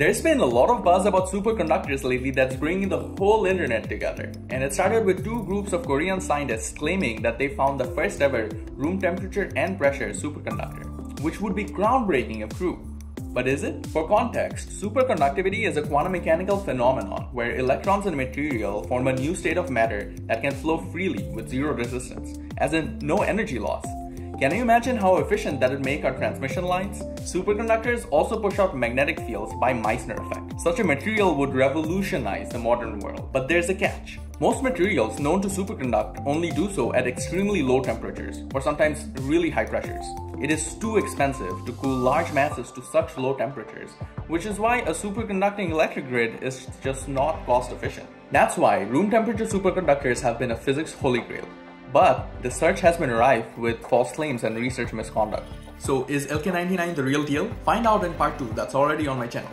There's been a lot of buzz about superconductors lately that's bringing the whole internet together. And it started with two groups of Korean scientists claiming that they found the first ever room temperature and pressure superconductor, which would be groundbreaking if true. But is it? For context, superconductivity is a quantum mechanical phenomenon where electrons in material form a new state of matter that can flow freely with zero resistance, as in no energy loss. Can you imagine how efficient that would make our transmission lines? Superconductors also push out magnetic fields by Meissner effect. Such a material would revolutionize the modern world. But there's a catch. Most materials known to superconduct only do so at extremely low temperatures, or sometimes really high pressures. It is too expensive to cool large masses to such low temperatures, which is why a superconducting electric grid is just not cost efficient. That's why room temperature superconductors have been a physics holy grail. But the search has been rife with false claims and research misconduct. So is LK99 the real deal? Find out in part 2 that's already on my channel.